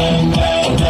Let's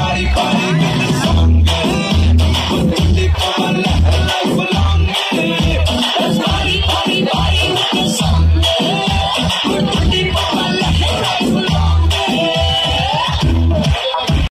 body, body, body.